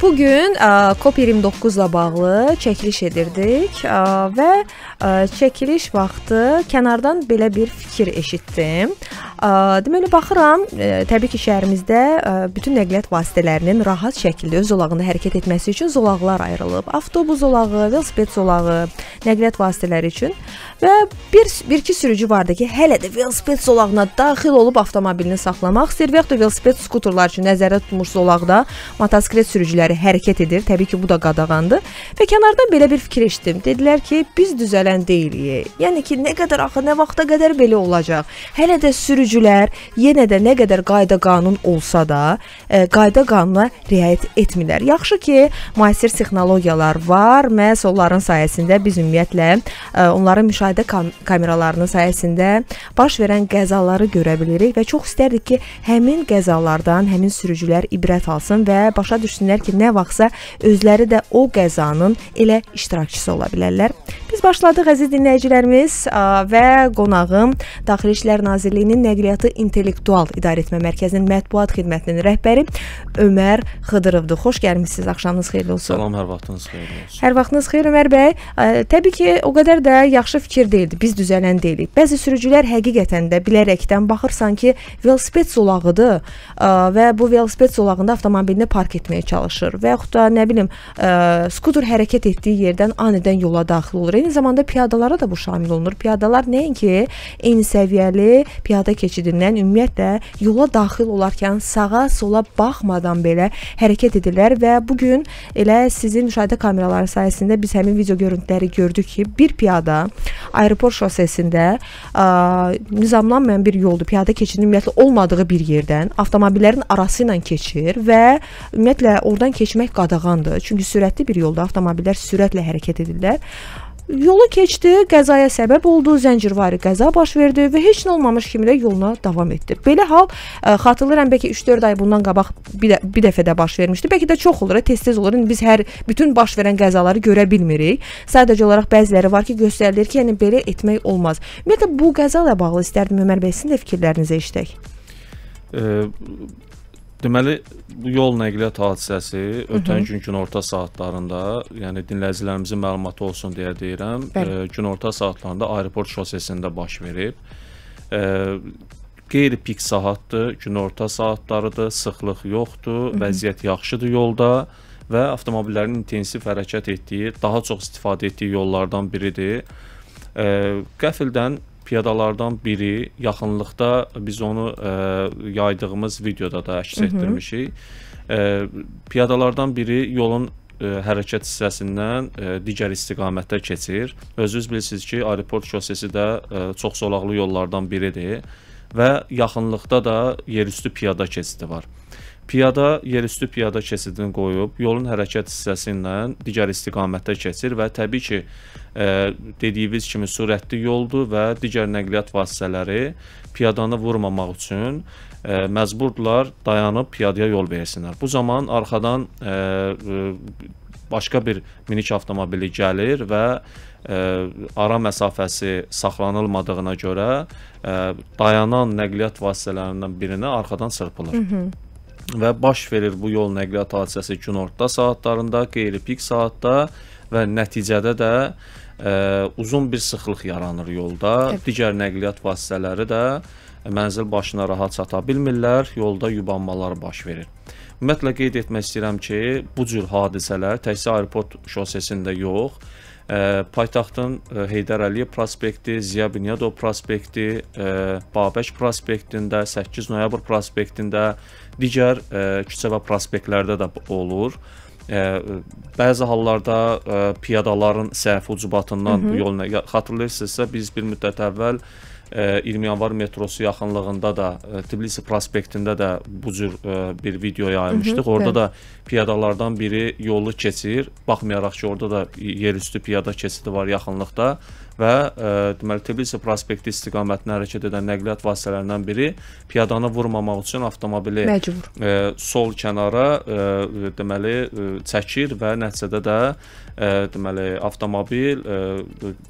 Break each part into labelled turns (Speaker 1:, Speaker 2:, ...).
Speaker 1: Bu gün COP29 ilə bağlı çəkiliş edirdik və çəkiliş vaxtı kənardan belə bir fikir eşitdim. Deməli baxıram, təbii ki, şəhərimizdə bütün nəqliyyat vasitələrinin rahat şəkildə öz zolağında hərəkət etməsi üçün zolaqlar ayrılıb. Avtobus zolağı, velosiped zolağı, nəqliyyat vasitələri üçün və bir bir iki sürücü vardı ki, hələ də velosiped zolağına daxil olub avtomobilini saxlamaq istəyir və ya da velosiped skuterlar üçün nəzərdə tutmuş zolaqda motosiklet sürücüləri hərəkət edir. Təbii ki, bu da qadağandır. Və kənardan belə bir fikir eşitdim. Dedilər ki, biz düzələn deyilik. Yəni ki, nə qədər axı, nə vaxta qədər belə olacaq. Hələ də sürücülər yenə də nə qədər qayda qanun olsa da, e, qayda qanuna riayət etmirlər. Yaxşı ki, müasir texnologiyalar var. Məhz onların sayəsində biz ümumiyyətlə e, onların müşahidə kam kameralarının sayəsində baş verən qəzaları görə bilirik və çox istərdik ki, həmin qəzalardan həmin sürücülər ibrət alsın və başa düşsünlər ki, nə vaxtsa özləri də o qəzanın elə iştirakçısı ola bilərlər. Biz başladıq əziz dinləyicilərimiz və qonağım Daxili İşlər Nazirliyinin Nəqliyyatı İntellektual İdarəetmə Mərkəzinin mətbuat xidmətinin rəhbəri Ömər Xıdırovdur. Xoş gəlmisiniz. Axşamınız xeyirli olsun.
Speaker 2: Salam, hər vaxtınız xeyirli olsun.
Speaker 1: Hər vaxtınız xeyir Ömər bəy. Təbii ki, o qədər də yaxşı fikir deyildi. Biz düzələn deyilik. Bəzi sürücülər həqiqətən də bilərəkdən baxırsan ki, velosiped zolağıdır və bu velosiped zolağında avtomobilini park etməyə çalışır və yaxud da nə bilim, skuter hərəkət etdiyi yerdən anidən yola daxil olur. Eyni zamanda piyadalara da bu şamil olunur. Piyadalar nəinki eyni səviyyəli piyada keçidindən ümumiyyətlə yola daxil olarkən sağa, sola baxmadan belə hərəkət edirlər və bu gün elə sizin müşahidə kameraları sayəsində biz həmin video görüntüləri gördük ki, bir piyada aeroport şosesində ə, nizamlanmayan bir yoldur. Piyada keçidinin ümumiyyətlə olmadığı bir yerdən avtomobillərin arası ilə keçir və ümumiyyətlə oradan keçmək qadağandır. Çünki sürətli bir yolda avtomobillər sürətlə hərəkət edirlər. Yolu keçdi, qəzaya səbəb oldu, zəncirvari qəza baş verdi və heç nə olmamış kimi də yoluna davam etdi. Belə hal ə, xatırlayıram bəlkə 3-4 ay bundan qabaq bir, də, bir dəfə də baş vermişdi. Bəlkə də çox olur, tez-tez olur. İndi biz hər bütün baş verən qəzaları görə bilmirik. Sadəcə olaraq bəziləri var ki, göstərilir ki, yəni belə etmək olmaz. Ümumiyyətlə bu qəza ilə bağlı istərdim Ömər bəy sizin də fikirlərinizi eşidək.
Speaker 2: E, Deməli, bu yol nəqliyyat hadisəsi ötən gün günorta saatlarında, yəni dinləyicilərimizin məlumatı olsun deyə deyirəm, e, günorta saatlarında aeroport şosesində baş verib. E, qeyri-pik saatdır, günorta saatlarıdır, sıxlıq yoxdur, Hı -hı. vəziyyət yaxşıdır yolda və avtomobillərin intensiv hərəkət etdiyi, daha çox istifadə etdiyi yollardan biridir. E, qəfildən piyadalardan biri yaxınlıqda biz onu ə, e, yaydığımız videoda da əks etdirmişik. Ə, e, piyadalardan biri yolun ə, e, hərəkət hissəsindən ə, digər istiqamətdə keçir. Özünüz bilirsiniz ki, aeroport şosesi də ə, çox zolaqlı yollardan biridir və yaxınlıqda da yerüstü piyada keçidi var. Piyada yerüstü piyada keçidini qoyub yolun hərəkət hissəsi ilə digər istiqamətdə keçir və təbii ki, ə, dediyimiz kimi sürətli yoldur və digər nəqliyyat vasitələri piyadanı vurmamaq üçün ə, məcburdular dayanıb piyadaya yol versinlər. Bu zaman arxadan ə, ə, başqa bir minik avtomobili gəlir və ə, ara məsafəsi saxlanılmadığına görə ə, dayanan nəqliyyat vasitələrindən birinə arxadan çırpılır. Hı -hı və baş verir bu yol nəqliyyat hadisəsi günorta saatlarında, qeyri-pik saatda və nəticədə də ə, e, uzun bir sıxlıq yaranır yolda. Evet. Digər nəqliyyat vasitələri də mənzil başına rahat çata bilmirlər, yolda yubanmalar baş verir. Ümumiyyətlə qeyd etmək istəyirəm ki, bu cür hadisələr təkcə aeroport şosesində yox, ə, paytaxtın ə, Heydər Əliyev prospekti, Ziya Bünyadov prospekti, ə, Babək prospektində, 8 noyabr prospektində, digər ə, küçə və prospektlərdə də olur. Ə, bəzi hallarda ə, piyadaların səhv ucbatından bu yol nə xatırlayırsınızsa biz bir müddət əvvəl 20 yanvar metrosu yaxınlığında da Tbilisi prospektində də bu cür bir video yayılmışdıq. Hı -hı, orada da piyadalardan biri yolu keçir. Baxmayaraq ki, orada da yerüstü piyada keçidi var yaxınlıqda və ə, deməli Tbilisi prospekti istiqamətində hərəkət edən nəqliyyat vasitələrindən biri piyadanı vurmamaq üçün avtomobili
Speaker 1: Məcbur.
Speaker 2: ə, sol kənara ə, deməli ə, çəkir və nəticədə də ə, deməli avtomobil ə,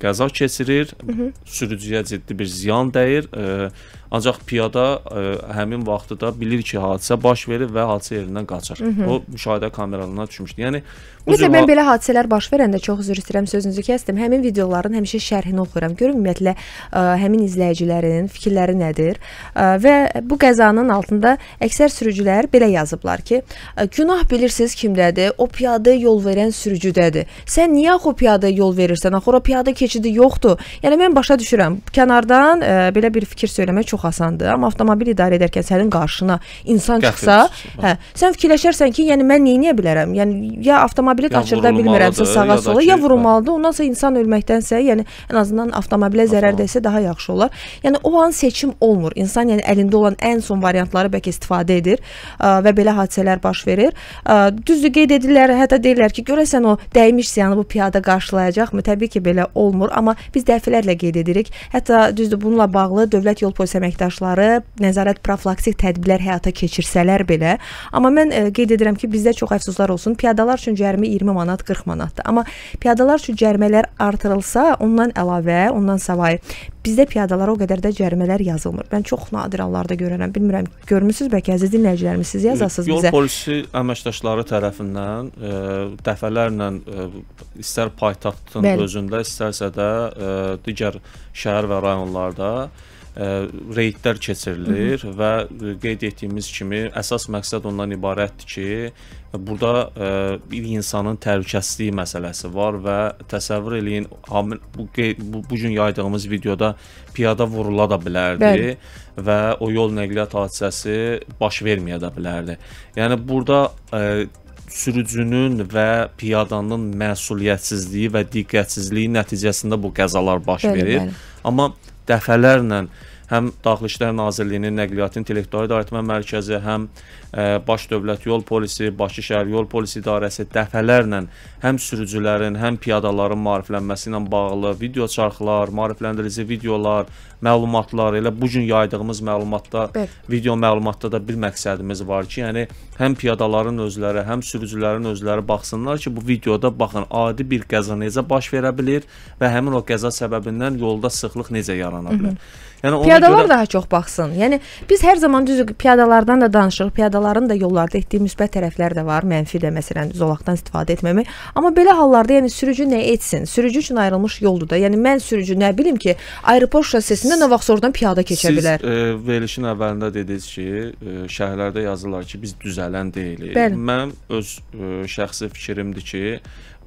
Speaker 2: qəza keçirir, Hı -hı. sürücüyə ciddi bir ziyan dəyir. Ə, ancaq piyada ə, həmin vaxtda bilir ki, hadisə baş verir və hadisə yerindən qaçır. Hı -hı. O müşahidə kameralarına düşmüşdü. Yəni
Speaker 1: Ümumiyyətlə mən belə hadisələr baş verəndə çox üzr istəyirəm sözünüzü kəsdim. Həmin videoların həmişə şərhini oxuyuram. Görüm ümumiyyətlə ə, həmin izləyicilərin fikirləri nədir? Ə, və bu qəzanın altında əksər sürücülər belə yazıblar ki, günah bilirsiniz kimdədir? O piyada yol verən sürücüdədir. Sən niyə axı piyada yol verirsən? Axı o piyada keçidi yoxdur. Yəni mən başa düşürəm. Kənardan ə, belə bir fikir söyləmək çox asandır, amma avtomobil idarə edərkən sənin qarşına insan çıxsa, hə, sən fikirləşərsən ki, yəni mən nə edə bilərəm? Yəni ya avtomobil avtomobili qaçırda bilmirəmsə sağa sola ya vurulmalıdır. Ondan sonra insan ölməkdənsə, yəni ən azından avtomobilə zərər dəysə daha yaxşı olar. Yəni o an seçim olmur. İnsan yəni əlində olan ən son variantları bəlkə istifadə edir ə, və belə hadisələr baş verir. Ə, düzdür qeyd edirlər, hətta deyirlər ki, görəsən o dəymiş ziyanı bu piyada qarşılayacaqmı? Təbii ki, belə olmur, amma biz dəfələrlə qeyd edirik. Hətta düzdür bununla bağlı dövlət yol polisi əməkdaşları nəzarət profilaktik tədbirlər həyata keçirsələr belə, amma mən ə, qeyd edirəm ki, bizdə çox əfsuslar olsun. Piyadalar üçün cərimə 20 manat, 40 manatdır. Amma piyadalar üçün cərimələr artırılsa, ondan əlavə, ondan savayı bizdə piyadalara o qədər də cərimələr yazılmır. Mən çox nadir hallarda görürəm. Bilmirəm, görmüsüz bəlkə əziz dinləyicilərimiz siz yazasınız
Speaker 2: Yol
Speaker 1: bizə.
Speaker 2: Yol polisi əməkdaşları tərəfindən ə, e, dəfələrlə ə, e, istər paytaxtın Bəli. özündə, istərsə də ə, e, digər şəhər və rayonlarda ə, reydlər keçirilir Hı -hı. və qeyd etdiyimiz kimi əsas məqsəd ondan ibarətdir ki, burada ə, bir insanın təhlükəsizliyi məsələsi var və təsəvvür eləyin bu bu, bu gün yaydığımız videoda piyada vurula da bilərdi Bəli. və o yol nəqliyyat hadisəsi baş verməyə də bilərdi. Yəni burada ə, sürücünün və piyadanın məsuliyyətsizliyi və diqqətsizliyi nəticəsində bu qəzalar baş bəli, verir. Bəli. Amma dəfələrlə həm Daxili İşlər Nazirliyinin Nəqliyyat İntellektual İdarəetmə Mərkəzi, həm e, Baş Dövlət Yol Polisi, Bakı Şəhər Yol Polisi İdarəsi dəfələrlə həm sürücülərin, həm piyadaların maariflənməsi ilə bağlı video çarxlar, maarifləndirici videolar, məlumatlar, elə bu gün yaydığımız məlumatda, Bəli. video məlumatda da bir məqsədimiz var ki, yəni həm piyadaların özləri, həm sürücülərin özləri baxsınlar ki, bu videoda baxın, adi bir qəza necə baş verə bilər və həmin o qəza səbəbindən yolda sıxlıq necə yarana bilər. Hı -hı.
Speaker 1: Yəni piyadalar görə... daha çox baxsın. Yəni biz hər zaman düzü piyadalardan da danışırıq. Piyadaların da yollarda etdiyi müsbət tərəfləri də var. Mənfi də məsələn zolaqdan istifadə etməmək. Amma belə hallarda yəni sürücü nə etsin? Sürücü üçün ayrılmış yoldur da. Yəni mən sürücü nə bilim ki, aeroport şossesində nə vaxt oradan piyada keçə
Speaker 2: Siz,
Speaker 1: bilər.
Speaker 2: Siz e, verilişin əvvəlində dediniz ki, e, şəhərlərdə yazırlar ki, biz düzələn deyilik. Bəli. Mən öz e, şəxsi fikrimdir ki,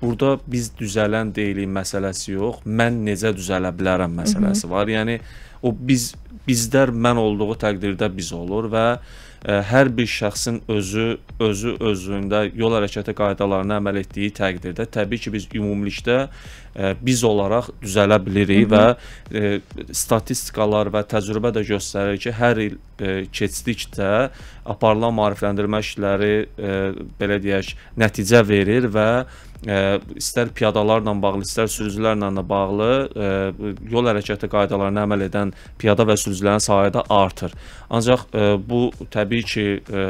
Speaker 2: burada biz düzələn deyilik məsələsi yox, mən necə düzələ bilərəm məsələsi Hı -hı. var. Yəni o biz bizlər mən olduğu təqdirdə biz olur və e, hər bir şəxsin özü özü özündə yol hərəkəti qaydalarına əməl etdiyi təqdirdə təbii ki, biz ümumilikdə e, biz olaraq düzələ bilirik Hı -hı. və e, statistikalar və təcrübə də göstərir ki, hər il ə, keçdikcə aparılan maarifləndirmə işləri ə, belə deyək, nəticə verir və ə, istər piyadalarla bağlı, istər sürücülərlə də bağlı ə, yol hərəkəti qaydalarına əməl edən piyada və sürücülərin sayı da artır. Ancaq ə, bu təbii ki, ə,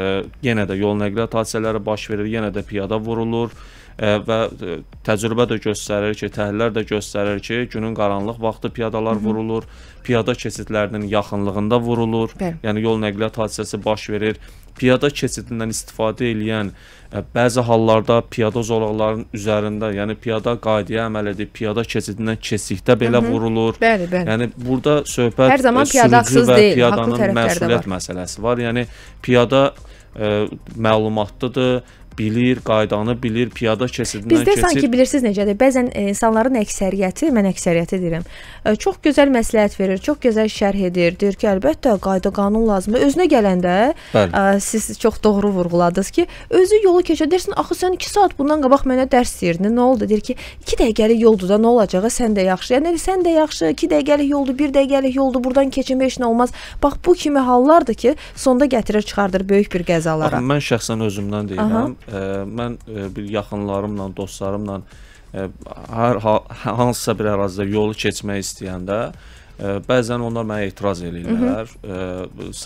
Speaker 2: yenə də yol nəqliyyat hadisələri baş verir, yenə də piyada vurulur və təcrübə də göstərir ki, təhlillər də göstərir ki, günün qaranlıq vaxtı piyadalar Hı -hı. vurulur, piyada keçidlərinin yaxınlığında vurulur. Bəli. Yəni yol nəqliyyat hadisəsi baş verir. Piyada keçidindən istifadə edən bəzi hallarda piyada zolaqların üzərində, yəni piyada qaydaya əməl edib piyada keçidindən keçdikdə belə Hı -hı. vurulur.
Speaker 1: Bəli, bəli.
Speaker 2: Yəni burada söhbət
Speaker 1: Hər zaman piyada haqqsız deyil,
Speaker 2: piyadanın məsuliyyət məsələsi var. Yəni piyada ə, məlumatlıdır bilir, qaydanı bilir, piyada keçidindən
Speaker 1: keçir. Bizdə sanki bilirsiniz necədir? Bəzən e, insanların əksəriyyəti, mən əksəriyyəti deyirəm, e, çox gözəl məsləhət verir, çox gözəl şərh edir. Deyir ki, əlbəttə qayda qanun lazımdır. Özünə gələndə ə, e, siz çox doğru vurğuladınız ki, özü yolu keçə dersin, axı sən 2 saat bundan qabaq mənə dərs deyirdin. Nə oldu? Deyir ki, 2 dəqiqəlik yoldur da, nə olacağı sən də yaxşı. Yəni sən də yaxşı, 2 dəqiqəlik yoldur, 1 dəqiqəlik yoldur, burdan keçmək heç nə olmaz. Bax bu kimi hallardır ki, sonda gətirir çıxardır böyük bir qəzalara.
Speaker 2: Bax, mən şəxsən özümdən deyirəm. Aha mən bir yaxınlarımla, dostlarımla hər hansısa bir ərazidə yolu keçmək istəyəndə bəzən onlar mənə etiraz eləyirlər.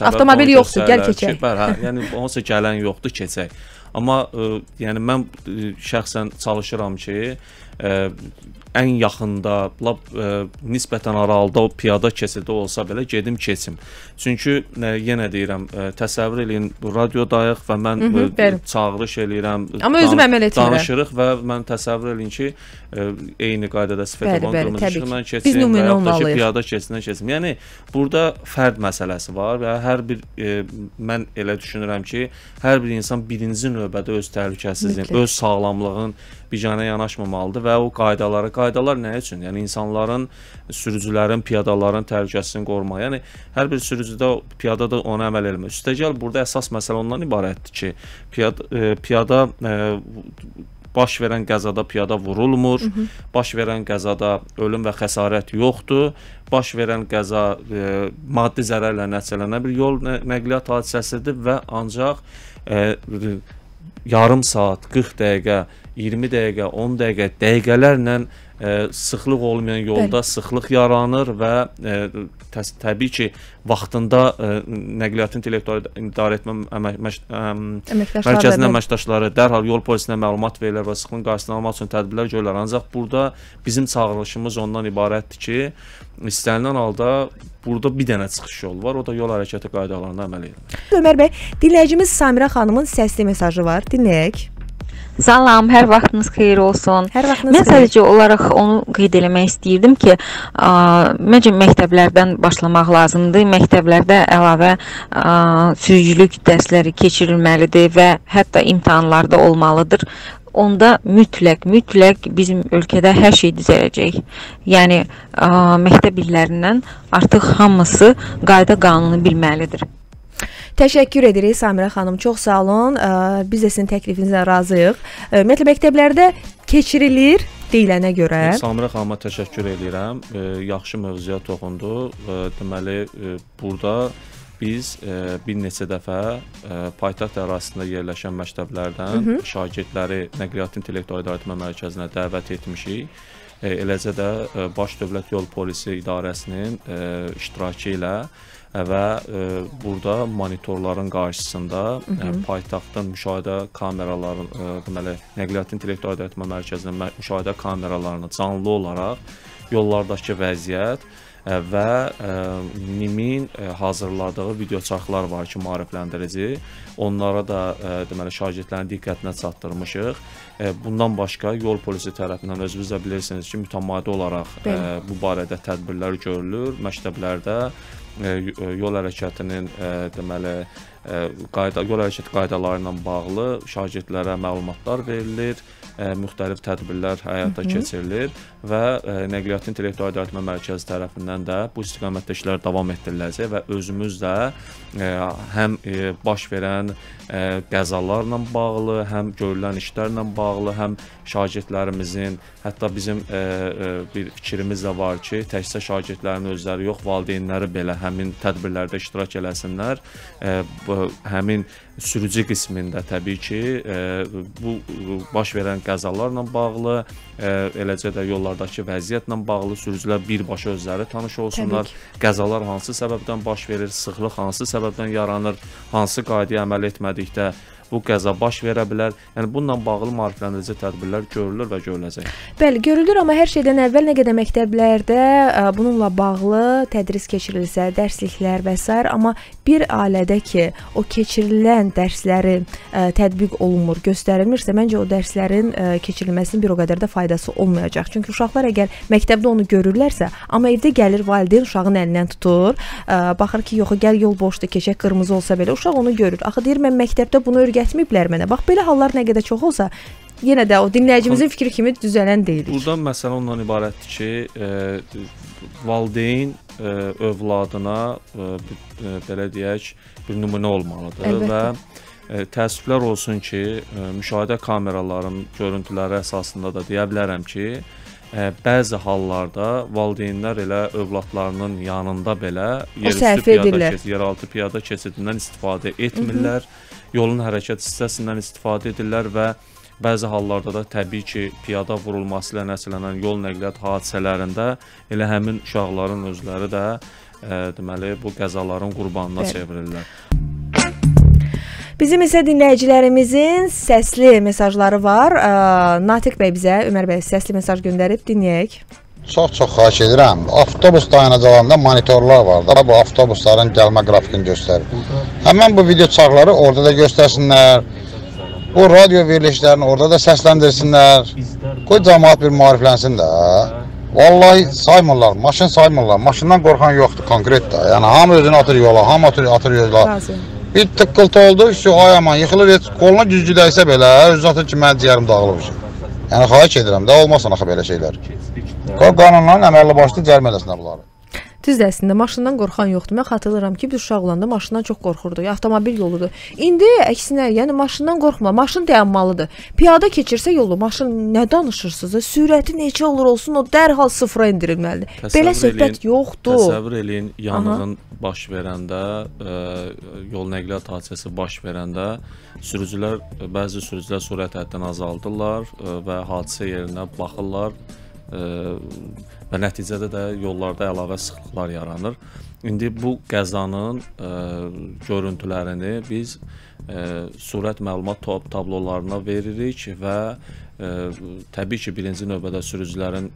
Speaker 1: Avtomobil yoxdur, gəl keçək.
Speaker 2: Bəli, hə, yəni hansısa gələn yoxdur, keçək. Amma ə, yəni mən ə, şəxsən çalışıram ki, ə, ən yaxında, lap ə, nisbətən aralıda o piyada keçidi olsa belə gedim keçim. Çünki ə, yenə deyirəm, ə, təsəvvür eləyin, radiodayıq və mən
Speaker 1: Hı -hı,
Speaker 2: ə, çağırış eləyirəm.
Speaker 1: Amma özüm əməl etmirəm.
Speaker 2: Danışırıq və mən təsəvvür eləyin ki, ə, eyni qaydada
Speaker 1: Bəli,
Speaker 2: sifət olan
Speaker 1: bəli,
Speaker 2: qırmızı
Speaker 1: Biz
Speaker 2: keçim və yaxud da ki, piyada keçidindən keçim. Yəni burada fərd məsələsi var və hər bir ə, mən elə düşünürəm ki, hər bir insan birinci növbədə öz təhlükəsizliyini, öz sağlamlığın biganə yanaşmamalıdır və o qaydalara, qaydalar nə üçün? Yəni insanların, sürücülərin, piyadaların təhlükəsizliyini qorumaq. Yəni hər bir sürücüdə, piyada da ona əməl eləmir. Üstəgəl burada əsas məsələ ondan ibarətdir ki, piyada e, piyada e, baş verən qəzada piyada vurulmur. Hı -hı. Baş verən qəzada ölüm və xəsarət yoxdur. Baş verən qəza e, maddi zərərlə nəticələnən bir yol nə nəqliyyat hadisəsidir və ancaq e, yarım saat, 40 dəqiqə, 20 dəqiqə, 10 dəqiqə, dəqiqələrlə ə, sıxlıq olmayan yolda
Speaker 1: Bəli.
Speaker 2: sıxlıq yaranır və ə, təs təbii ki, vaxtında ə, nəqliyyatın intellektual idarə etmə mərkəzinin
Speaker 1: da-
Speaker 2: əməkdaşları dərhal yol polisinə məlumat verirlər və sıxlığın qarşısını almaq üçün tədbirlər görürlər. Ancaq burada bizim çağırışımız ondan ibarətdir ki, istənilən halda burada bir dənə çıxış yolu var, o da yol hərəkəti qaydalarına əməl edir.
Speaker 1: Ömər bəy, dinləyicimiz Samirə xanımın səsli mesajı var. Dinləyək.
Speaker 3: Salam, hər vaxtınız xeyir olsun.
Speaker 1: Hər vaxtınız
Speaker 3: Mən sadəcə olaraq onu qeyd eləmək istəyirdim ki, ə, məncə məktəblərdən başlamaq lazımdır. Məktəblərdə əlavə ə, sürücülük dərsləri keçirilməlidir və hətta imtahanlarda olmalıdır. Onda mütləq, mütləq bizim ölkədə hər şey düzələcək. Yəni ə, məktəb illərindən artıq hamısı qayda qanunu bilməlidir.
Speaker 1: Təşəkkür edirik Samirə xanım. Çox sağ olun. Biz də sizin təklifinizlə razıyıq. Ümumiyyətlə məktəblərdə keçirilir deyilənə görə.
Speaker 2: Samirə xanıma təşəkkür edirəm. Yaxşı mövzuya toxundu. Deməli, burada biz e, bir neçə dəfə e, paytaxt ərazisində yerləşən məktəblərdən
Speaker 1: Hı hı.
Speaker 2: şagirdləri Nəqliyyat İntellektual İdarəetmə Mərkəzinə dəvət etmişik. E, eləcə də e, Baş Dövlət Yol Polisi İdarəsinin e, iştirakı ilə və e, burada monitorların qarşısında e, paytaxtın müşahidə kameraların e, deməli Nəqliyyat İntellektual İdarəetmə Mərkəzinin mə- müşahidə kameralarını canlı olaraq yollardakı vəziyyət ə, və ə, NİM-in ə, hazırladığı videoçarxlar var ki, maarifləndirici. Onlara da ə, deməli şagirdlərin diqqətinə çatdırmışıq. Ə, bundan başqa yol polisi tərəfindən özünüz də bilirsiniz ki, mütəmadi olaraq ə, bu barədə tədbirlər görülür. Məktəblərdə ə, yol hərəkətinin ə, deməli qayda yol hərəkəti qaydaları ilə bağlı şagirdlərə məlumatlar verilir, müxtəlif tədbirlər həyata
Speaker 1: Hı hı.
Speaker 2: keçirilir və Nəqliyyat İntellektual İdarəetmə Mərkəzi tərəfindən də bu istiqamətdə işlər davam etdiriləcək və özümüz də həm baş verən ə, qəzalarla bağlı, həm görülən işlərlə bağlı, həm şagirdlərimizin, hətta bizim ə, ə, bir fikrimiz də var ki, təkcə şagirdlərin özləri yox, valideynləri belə həmin tədbirlərdə iştirak eləsinlər. Ə, bu həmin sürücü qismində təbii ki, ə, bu baş verən qəzalarla bağlı, ə, eləcə də yollardakı vəziyyətlə bağlı sürücülər birbaşa özləri tanış olsunlar. Qəzalar hansı səbəbdən baş verir, sıxlıq hansı səbəbdən yaranır, hansı qaydaya əməl etmədikdə bu qəza baş verə bilər. Yəni bununla bağlı maarifləndirici tədbirlər görülür və görüləcək.
Speaker 1: Bəli, görülür, amma hər şeydən əvvəl nə qədər məktəblərdə ə, bununla bağlı tədris keçirilsə, dərsliklər və s. amma bir ailədə ki, o keçirilən dərsləri ə, tətbiq olunmur, göstərilmirsə, məncə o dərslərin ə, keçirilməsinin bir o qədər də faydası olmayacaq. Çünki uşaqlar əgər məktəbdə onu görürlərsə, amma evdə gəlir valideyn uşağın əlindən tutur, ə, baxır ki, yox, gəl yol boşdur, keçək qırmızı olsa belə uşaq onu görür. Axı deyir mən məktəbdə bunu öyrətməyiblər mənə. Bax belə hallar nə qədər çox olsa, yenə də o dinləyicimizin fikri kimi düzələn deyilik.
Speaker 2: Burada məsələ ondan ibarətdir ki, e, valideyn e, övladına e, e, belə deyək, bir nümunə olmalıdır
Speaker 1: Əlbəttə.
Speaker 2: və e, təəssüflər olsun ki, e, müşahidə kameralarının görüntüləri əsasında da deyə bilərəm ki, e, bəzi hallarda valideynlər elə övladlarının yanında belə yerüstü piyada keçid, yeraltı piyada keçidindən istifadə etmirlər. Yolun hərəkət hissəsindən istifadə edirlər və Bəzi hallarda da təbii ki, piyada vurulması ilə nəticələnən yol nəqliyyat hadisələrində elə həmin uşaqların özləri də e, deməli bu qəzaların qurbanına
Speaker 1: Bəli.
Speaker 2: çevrilirlər.
Speaker 1: Bizim isə dinləyicilərimizin səsli mesajları var. Ə, Natiq bəy bizə Ömər bəy səsli mesaj göndərib dinləyək.
Speaker 4: Çox-çox xahiş edirəm. Avtobus dayanacaqlarında monitorlar var da, bu avtobusların gəlmə qrafikini göstərir. Həmin bu video çarxları orada da göstərsinlər. Bu radio verilişlərini orada da səsləndirsinlər. Qoy cəmaət bir maariflənsin də. Vallahi saymırlar, maşın saymırlar. Maşından qorxan yoxdur konkret də. Yəni hamı özünü atır yola, hamı atır, atır yola. Bir tıqqıltı oldu, şu ay aman yıxılır, heç qoluna güclü dəysə belə, özü atır ki, mənim ciyərim dağılıb. Yəni xahiş edirəm də, olmasın axı belə şeylər. Qoy qanunların əməlli başlı cərimə eləsinlər bunları.
Speaker 1: Düzdür əslində maşından qorxan yoxdur. Mən xatırlayıram ki, biz uşaq olanda maşından çox qorxurduq. Avtomobil yoludur. İndi əksinə, yəni maşından qorxma. Maşın dayanmalıdır. Piyada keçirsə yolu, maşın nə danışırsınız? Sürəti necə olur olsun, o dərhal sıfıra endirilməlidir. Belə
Speaker 2: Təsəvvür
Speaker 1: söhbət
Speaker 2: eləyin-
Speaker 1: yoxdur.
Speaker 2: Təsəvvür eləyin, yanğın baş verəndə, ə, yol nəqliyyat hadisəsi baş verəndə sürücülər bəzi sürücülər sürət həddini azaldırlar ə, və hadisə yerinə baxırlar və nəticədə də yollarda əlavə sıxlıqlar yaranır. İndi bu qəzanın ə, görüntülərini biz ə, sürət məlumat tab tablolarına veririk və ə, təbii ki, birinci növbədə sürücülərin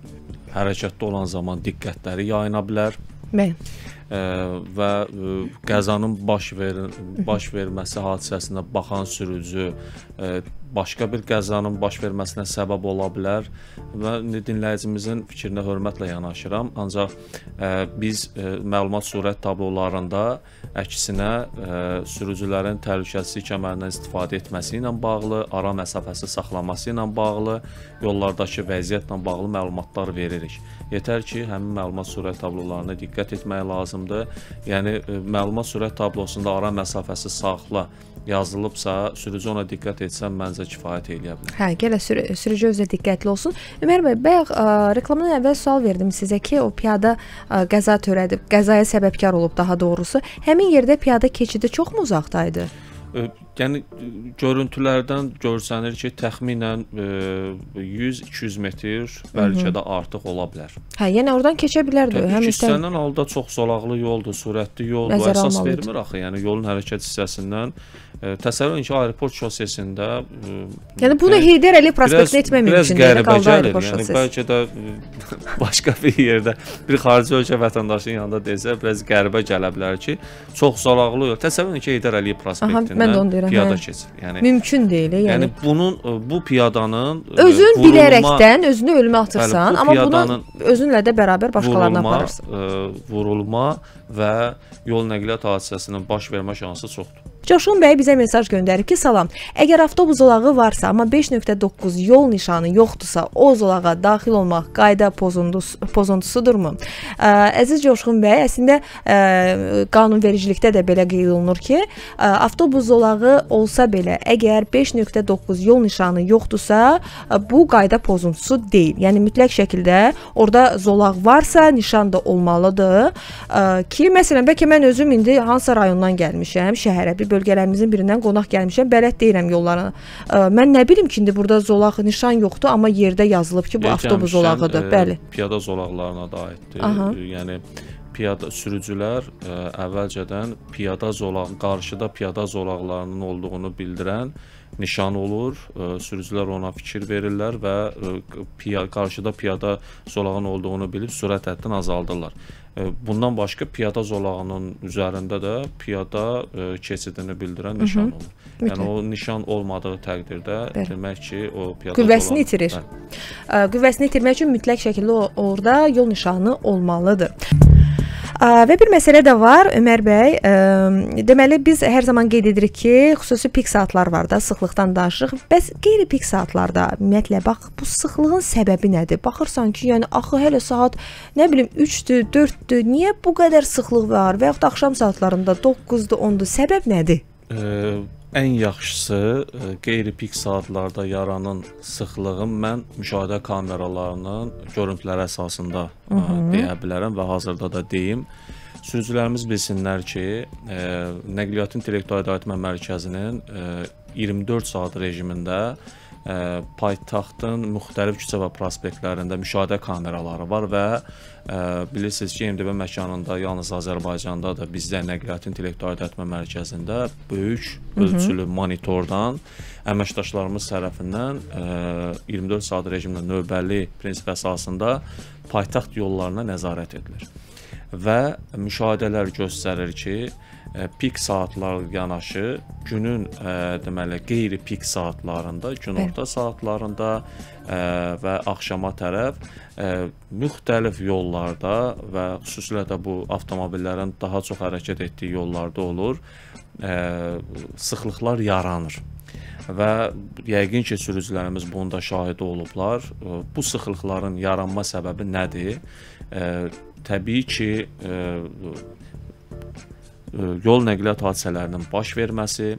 Speaker 2: hərəkətdə olan zaman diqqətləri yayına bilər
Speaker 1: Bəli.
Speaker 2: Və qəzanın baş ver baş verməsi hadisəsinə baxan sürücü başqa bir qəzanın baş verməsinə səbəb ola bilər və dinləyicimizin fikrinə hörmətlə yanaşıram. Ancaq ə, biz ə, məlumat surət tablolarında əksinə ə, sürücülərin təhlükəsizlik kəmərindən istifadə etməsi ilə bağlı, ara məsafəsi saxlaması ilə bağlı, yollardakı vəziyyətlə bağlı məlumatlar veririk. Yetər ki, həmin məlumat surət tablolarına diqqət etmək lazımdır. Yəni ə, məlumat surət tablosunda ara məsafəsi saxla yazılıbsa, sürücü ona diqqət etsə məncə kifayət eləyə bilər.
Speaker 1: Hə, gələ sürü, sürücü özü diqqətli olsun. Ömər bəy, bayaq ə, reklamdan əvvəl sual verdim sizə ki, o piyada ə, qəza törədib, qəzaya səbəbkar olub daha doğrusu. Həmin yerdə piyada keçidi çoxmu uzaqdaydı?
Speaker 2: Ə, Yəni görüntülərdən görsənir ki, təxminən ə, 100-200 metr bəlkə də artıq ola bilər.
Speaker 1: Hə, yəni oradan keçə bilərdi. Həm
Speaker 2: hissənin alda çox zolaqlı yoldur, sürətli yoldur.
Speaker 1: Nəzərə
Speaker 2: Əsas
Speaker 1: almalıdır.
Speaker 2: vermir axı. Yəni yolun hərəkət hissəsindən ə, təsəvvür edin ki, aeroport şosesində ə,
Speaker 1: Yəni bunu
Speaker 2: yəni
Speaker 1: Heydər Əliyev prospektinə etmək
Speaker 2: biraz
Speaker 1: mümkün deyil.
Speaker 2: qəribə gəlir. Yəni bəlkə də başqa bir yerdə bir xarici ölkə vətəndaşının yanında desə, biraz qəribə gələ bilər ki, çox zolaqlı yol. Təsəvvür edin ki, Heydər Əliyev
Speaker 1: mən də
Speaker 2: prospektindən
Speaker 1: onu deyirəm,
Speaker 2: piyada keçir. Yəni
Speaker 1: Mümkün deyil, yəni.
Speaker 2: Yəni bunun ə, bu piyadanın ə,
Speaker 1: Özün
Speaker 2: vurulma-
Speaker 1: bilərəkdən özünü ölümə atırsan,
Speaker 2: Bəli, bu
Speaker 1: amma bunu özünlə də bərabər başqalarına
Speaker 2: vurulma,
Speaker 1: aparırsan.
Speaker 2: ə, vurulma və yol nəqliyyat hadisəsinin baş vermə şansı çoxdur.
Speaker 1: Coşqun bəy bizə mesaj göndərib ki, salam. Əgər avtobus zolağı varsa, amma 5.9 yol nişanı yoxdursa, o zolağa daxil olmaq qayda pozuntusu pozuntusudurmu? Ə, əziz Coşqun bəy, əslində ə, qanunvericilikdə də belə qeyd olunur ki, ə, avtobus zolağı olsa belə, əgər 5.9 yol nişanı yoxdursa, ə, bu qayda pozuntusu deyil. Yəni mütləq şəkildə orada zolaq varsa, nişan da olmalıdır. Ə, ki, məsələn, bəlkə mən özüm indi hansısa rayondan gəlmişəm, şəhərə, bir bölgələrimizin birindən qonaq gəlmişəm, bələt deyirəm yollarına. Ə, mən nə bilim ki, indi burada zolaq nişan yoxdur, amma yerdə yazılıb ki, bu
Speaker 2: Yer
Speaker 1: avtobus zolağıdır.
Speaker 2: ə,
Speaker 1: Bəli.
Speaker 2: Piyada zolaqlarına da aiddir.
Speaker 1: Aha.
Speaker 2: Ə, Yəni piyada sürücülər ə, əvvəlcədən piyada zolaq qarşıda piyada zolaqlarının olduğunu bildirən nişan olur. Ə, sürücülər ona fikir verirlər və ə, piya qarşıda piyada zolağın olduğunu bilib sürət həddini azaldırlar. Ə, Bundan başqa piyada zolağının üzərində də piyada ə, keçidini bildirən nişan olur. Yəni o nişan olmadığı təqdirdə
Speaker 1: Bəli.
Speaker 2: demək ki, o piyada
Speaker 1: Qüvvəsini
Speaker 2: zolağı-
Speaker 1: itirir.
Speaker 2: Bəli.
Speaker 1: Qüvvəsini itirmək üçün mütləq şəkildə orada yol nişanı olmalıdır. Və bir məsələ də var Ömər bəy. Deməli biz hər zaman qeyd edirik ki, xüsusi pik saatlar var da, sıxlıqdan danışırıq. Bəs qeyri-pik saatlarda ümumiyyətlə bax bu sıxlığın səbəbi nədir? Baxırsan ki, yəni axı hələ saat nə bilim 3-dür, 4-dür. Niyə bu qədər sıxlıq var? Və yaxud axşam saatlarında 9-dur, 10-dur. Səbəb nədir?
Speaker 2: Ə, ən yaxşısı ə, qeyri-pik saatlarda yaranan sıxlığın mən müşahidə kameralarının görüntüləri əsasında ə, deyə bilərəm və hazırda da deyim. Sürücülərimiz bilsinlər ki, ə, Nəqliyyat İntellektual İdarəetmə Mərkəzinin ə, 24 saat rejimində ə, paytaxtın müxtəlif küçə və prospektlərində müşahidə kameraları var və bilirsiniz ki, MDB məkanında yalnız Azərbaycanda da bizdə nəqliyyat intellektual öyrətmə mərkəzində böyük ölçülü monitordan əməkdaşlarımız tərəfindən ə, 24 saat rejimlə növbəli prinsip əsasında paytaxt yollarına nəzarət edilir. Və müşahidələr göstərir ki, pik saatlar yanaşı günün ə, deməli qeyri-pik saatlarında, günorta saatlarında ə, və axşama tərəf müxtəlif yollarda və xüsusilə də bu avtomobillərin daha çox hərəkət etdiyi yollarda olur, ə, sıxlıqlar yaranır və yəqin ki, sürücülərimiz bunda şahid olublar. Bu sıxlıqların yaranma səbəbi nədir? Ə, təbii ki, ə, yol nəqliyyat hadisələrinin baş verməsi,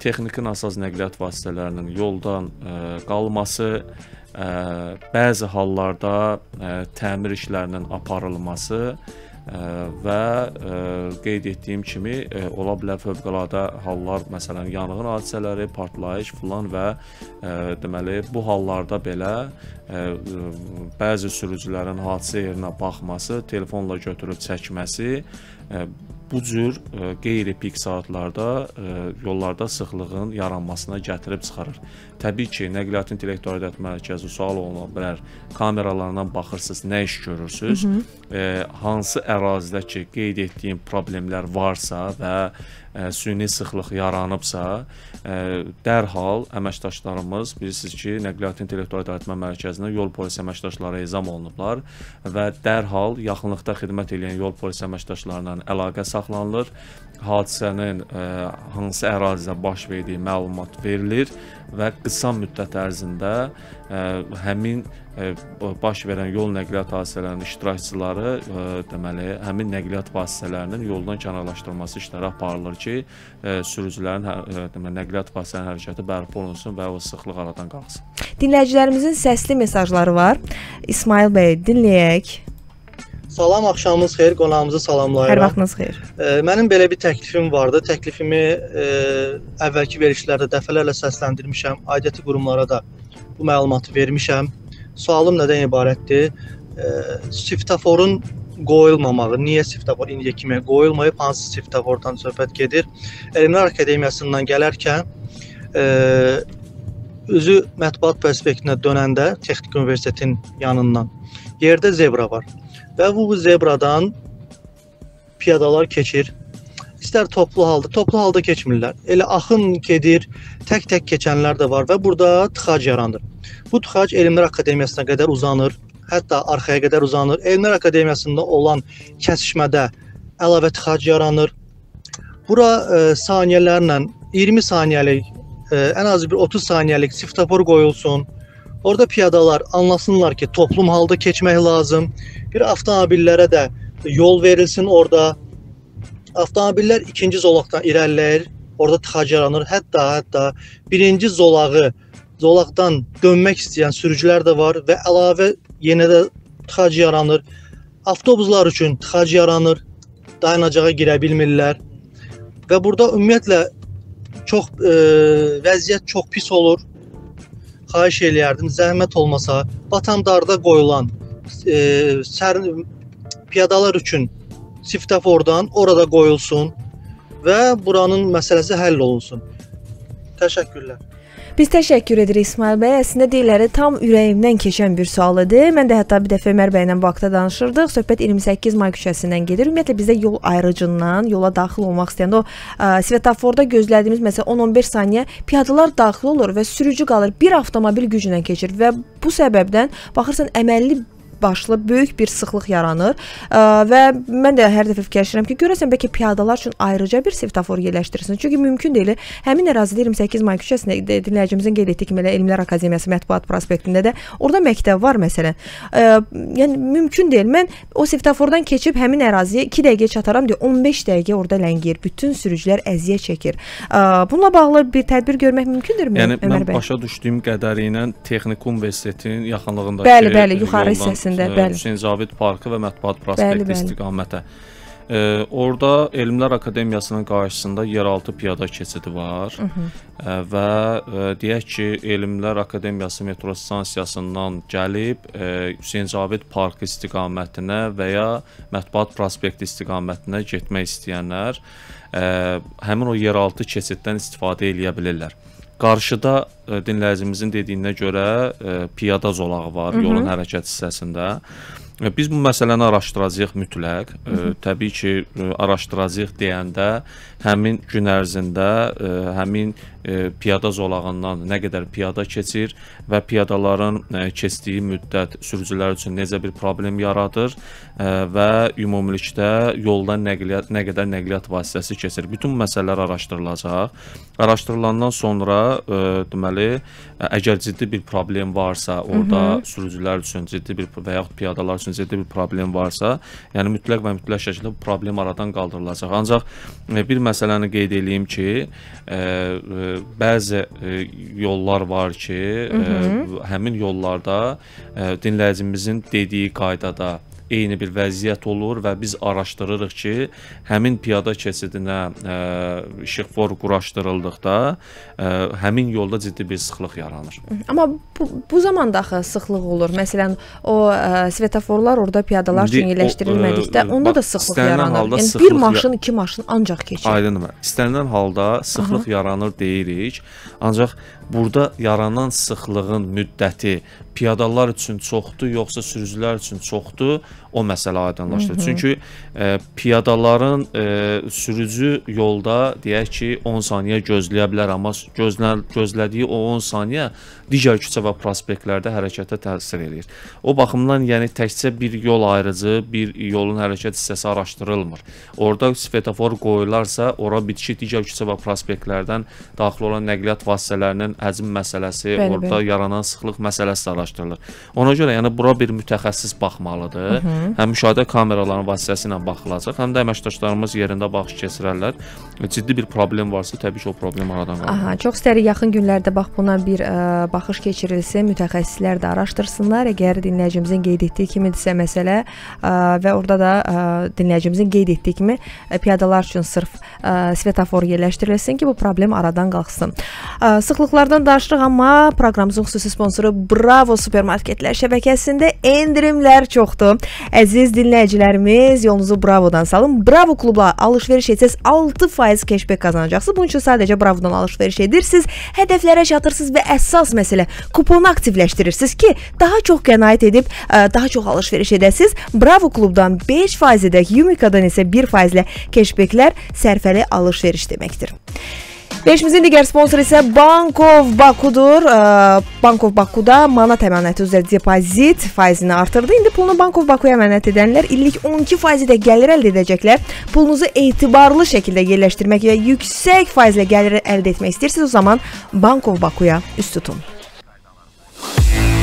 Speaker 2: texniki nasaz nəqliyyat vasitələrinin yoldan qalması, bəzi hallarda təmir işlərinin aparılması və qeyd etdiyim kimi ola bilər fövqəladə hallar, məsələn, yanğın hadisələri, partlayış filan və deməli bu hallarda belə bəzi sürücülərin hadisə yerinə baxması, telefonla götürüb çəkməsi bu cür e, qeyri-pik saatlarda e, yollarda sıxlığın yaranmasına gətirib çıxarır. Təbii ki, nəqliyyat intellektual öyrətmə mərkəzi sual oluna bilər. Kameralardan baxırsınız, nə iş görürsüz? Hı -hı. E, hansı ərazidə ki, qeyd etdiyim problemlər varsa və süni sıxlıq yaranıbsa, dərhal əməkdaşlarımız bilirsiniz ki, Nəqliyyat İntellektual İdarəetmə Mərkəzinə yol polisi əməkdaşları ezam olunublar və dərhal yaxınlıqda xidmət edən yol polisi əməkdaşlarından əlaqə saxlanılır. Hadisənin ə, hansı ərazidə baş verdiyi məlumat verilir və qısa müddət ərzində həmin ə, baş verən yol nəqliyyat hadisələrinin iştirakçıları ə, deməli həmin nəqliyyat vasitələrinin yoldan kənarlaşdırılması işləri aparılır ki, ə, sürücülərin hə, ə, deməli nəqliyyat vasitələrinin hərəkəti bərpa olunsun və o sıxlıq aradan qalxsın.
Speaker 1: Dinləyicilərimizin səsli mesajları var. İsmail bəy, dinləyək.
Speaker 5: Salam, axşamınız xeyir. Qonağımızı salamlayıram.
Speaker 1: Hər vaxtınız xeyir.
Speaker 5: E, mənim belə bir təklifim vardı. Təklifimi e, əvvəlki verilişlərdə dəfələrlə səsləndirmişəm. Aidiyyəti qurumlara da bu məlumatı vermişəm. Sualım nədən ibarətdir? E, svetoforun qoyulmamağı, niyə svetofor indiyə kimi qoyulmayıb, hansı svetofordan söhbət gedir? Elmlər Akademiyasından gələrkən e, özü mətbuat prospektinə dönəndə Texnik Universitetin yanından yerdə zebra var və bu zebradan piyadalar keçir. İstər toplu halda, toplu halda keçmirlər. Elə axın gedir, tək-tək keçənlər də var və burada tıxac yaranır. Bu tıxac Elmlər Akademiyasına qədər uzanır, hətta arxaya qədər uzanır. Elmlər Akademiyasında olan kəsişmədə əlavə tıxac yaranır. Bura e, saniyələrlə 20 saniyəlik, e, ən azı bir 30 saniyəlik svetofor qoyulsun. Orada piyadalar anlasınlar ki, toplum halda keçmək lazım. Bir avtomobillərə də yol verilsin orada. Avtomobillər ikinci zolaqdan irəliləyir. Orada tıxac yaranır. Hətta hətta birinci zolağı zolaqdan dönmək istəyən sürücülər də var və əlavə yenə də tıxac yaranır. Avtobuslar üçün tıxac yaranır. Dayanacağa girə bilmirlər. Və burada ümumiyyətlə çox e, vəziyyət çox pis olur xahiş eləyərdim zəhmət olmasa Batandarda qoyulan e, sər piyadalar üçün svetofordan orada qoyulsun və buranın məsələsi həll olunsun. Təşəkkürlər.
Speaker 1: Biz təşəkkür edirik İsmail bəy. Əslində deyirlər, tam ürəyimdən keçən bir sual idi. Mən də hətta bir dəfə Ömər bəylə haqqda danışırdıq. Söhbət 28 may küçəsindən gedir. Ümumiyyətlə bizdə yol ayrıcından yola daxil olmaq istəyəndə o ə, svetoforda gözlədiyimiz məsələn 10-15 saniyə piyadalar daxil olur və sürücü qalır. Bir avtomobil gücünə keçir və bu səbəbdən baxırsan əməlli başlı böyük bir sıxlıq yaranır və mən də hər dəfə fikirləşirəm ki, görəsən bəlkə piyadalar üçün ayrıca bir svetofor yerləşdirilsin. Çünki mümkün deyil. Həmin ərazidə 28 may küçəsində dinləyicimizin qeyd etdiyi kimi Elmlər Akademiyası mətbuat prospektində də orada məktəb var məsələn. Yəni mümkün deyil. Mən o svetofordan keçib həmin əraziyə 2 dəqiqə çataram deyə 15 dəqiqə orada ləngiyir. Bütün sürücülər əziyyət çəkir. Bununla bağlı bir tədbir görmək mümkündürmü?
Speaker 2: Yəni
Speaker 1: Ömər
Speaker 2: mən
Speaker 1: bəy?
Speaker 2: başa düşdüyüm qədəri ilə Texniki Universitetin yaxınlığındakı
Speaker 1: Bəli, bəli, yuxarı
Speaker 2: yoldan,
Speaker 1: hissəsində,
Speaker 2: ə,
Speaker 1: bəli.
Speaker 2: Hüseyn Cavid parkı və Mətbuat
Speaker 1: Bəli,
Speaker 2: prospekti
Speaker 1: bəli.
Speaker 2: istiqamətə. E, orada Elmlər Akademiyasının qarşısında yeraltı piyada keçidi var. Hı -hı. E, və e, deyək ki, Elmlər Akademiyası metro stansiyasından gəlib e, Hüseyn Cavid parkı istiqamətinə və ya Mətbuat prospekti istiqamətinə getmək istəyənlər ə, həmin o yeraltı keçiddən istifadə edə bilirlər. Qarşıda ə, dinləyicimizin dediyinə görə ə, piyada zolağı var Hı -hı. yolun hərəkət hissəsində. Biz bu məsələni araşdıracağıq mütləq. Ə, təbii ki, araşdıracağıq deyəndə həmin gün ərzində həmin piyada zolağından nə qədər piyada keçir və piyadaların keçdiyi müddət sürücülər üçün necə bir problem yaradır və ümumilikdə yolda nəqliyyat nə qədər nəqliyyat vasitəsi keçir. Bütün məsələlər araşdırılacaq. Araşdırılandan sonra ə, deməli, əgər ciddi bir problem varsa, orada Hı -hı. sürücülər üçün ciddi bir və yaxud piyadalar üçün ciddi bir problem varsa, yəni mütləq və mütləq şəkildə bu problem aradan qaldırılacaq. Ancaq bir məsələni qeyd edeyim ki, ə, ə, bəzi yollar var ki, Hı -hı. həmin yollarda dinləyicimizin dediyi qaydada eyni bir vəziyyət olur və biz araşdırırıq ki, həmin piyada keçidinə ə, işıqfor quraşdırıldıqda ə, həmin yolda ciddi bir sıxlıq yaranır.
Speaker 1: Amma bu, bu zaman da axı sıxlıq olur. Məsələn, o ə, svetoforlar orada piyadalar üçün yerləşdirilmədikdə onda da sıxlıq yaranır. Yəni sıxlıq bir maşın, iki maşın ancaq keçir.
Speaker 2: Aydındır. İstənilən halda sıxlıq Aha. yaranır deyirik. Ancaq burada yaranan sıxlığın müddəti piyadalar üçün çoxdur, yoxsa sürücülər üçün çoxdur, o məsələ aydınlaşdır. Hı -hı. Çünki e, piyadaların e, sürücü yolda deyək ki, 10 saniyə gözləyə bilər, amma gözlə, gözlədiyi o 10 saniyə digər küçə və prospektlərdə hərəkətə təsir eləyir. O baxımdan, yəni təkcə bir yol ayrıcı, bir yolun hərəkət hissəsi araşdırılmır. Orada svetofor qoyularsa, ora bitişik digər küçə və prospektlərdən daxil olan nəqliyyat vasitələrinin həcm məsələsi, bəli, orada bəli. yaranan sıxlıq məsələsi araşdırılır. Ona görə yəni bura bir mütəxəssis baxmalıdır. Hı -hı. Həm müşahidə kameralarının vasitəsilə baxılacaq, həm də əməkdaşlarımız yerində baxış keçirərlər. Ciddi bir problem varsa, təbii ki, o problem aradan qaldırılır.
Speaker 1: Aha, çox istəyirik yaxın günlərdə bax buna bir ə, baxış keçirilsin, mütəxəssislər də araşdırsınlar. Əgər dinləyicimizin qeyd etdiyi kimidirsə məsələ ə, və orada da ə, dinləyicimizin qeyd etdiyi kimi ə, piyadalar üçün sırf ə, svetofor yerləşdirilsin ki, bu problem aradan qalxsın. Ə, sıxlıqlardan danışırıq, amma proqramımızın xüsusi sponsoru Bravo supermarketlər şəbəkəsində endirimlər çoxdur. Əziz dinləyicilərimiz, yolunuzu Bravodan salın. Bravo klubla alış-veriş etsəz 6% keşbek qazanacaqsınız. Bunun üçün sadəcə Bravodan alış-veriş edirsiniz, hədəflərə çatırsınız və əsas məsələ kuponu aktivləşdirirsiniz ki, daha çox qənaət edib daha çox alış-veriş edəsiniz. Bravo klubdan 5% edək, Yumikadan isə 1%-lə keşbeklər sərfəli alış-veriş deməkdir. Verilişimizin digər sponsoru isə Bankov Bakudur. Bankov Bakuda manat əmanəti üzrə depozit faizini artırdı. İndi pulunu Bankov Bakuya əmanət edənlər illik 12% də gəlir əldə edəcəklər. Pulunuzu etibarlı şəkildə yerləşdirmək və yüksək faizlə gəlir əldə etmək istəyirsiniz, o zaman Bankov Bakuya üst tutun.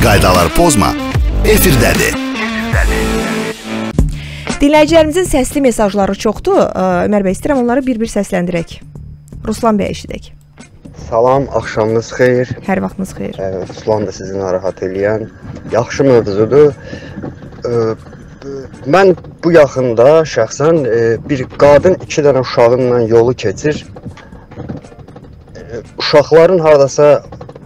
Speaker 6: Qaydalar pozma. Efirdədir.
Speaker 1: Dinləyicilərimizin səsli mesajları çoxdur. Ömər bəy, istəyirəm onları bir-bir səsləndirək. Ruslan bəy eşidək.
Speaker 7: Salam, axşamınız xeyir.
Speaker 1: Hər vaxtınız xeyir.
Speaker 7: Ə, Ruslan da sizi narahat eləyən yaxşı mövzudur. Ə, mən bu yaxında şəxsən ə, bir qadın 2 dənə uşağınla yolu keçir. Ə, uşaqların hardasa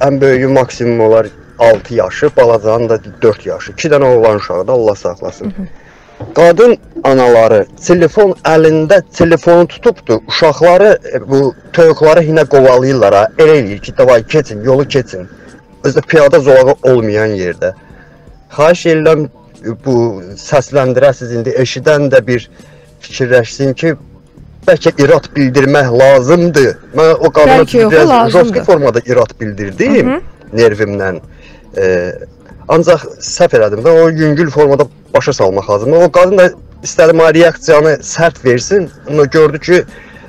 Speaker 7: ən böyüyü maksimum olar 6 yaşı, balacanın da 4 yaşı. 2 dənə oğlan uşağı da Allah saxlasın. Hı -hı. Qadın anaları telefon əlində telefonu tutubdu. Uşaqları e, bu toyuqları yenə qovalayırlar ha. Elə eləyir ki, davay keçin, yolu keçin. Özdə piyada zolağı olmayan yerdə. Xahiş edirəm bu səsləndirəsiz indi eşidən də bir fikirləşsin ki, bəlkə irad bildirmək lazımdır. Mən o qadına biraz jostki formada irad bildirdim Hı -hı. nervimlə. E, ancaq səhv elədim və o yüngül formada başa salmaq lazımdır. O qadın da istədi mənə reaksiyanı sərt versin. Amma gördü ki,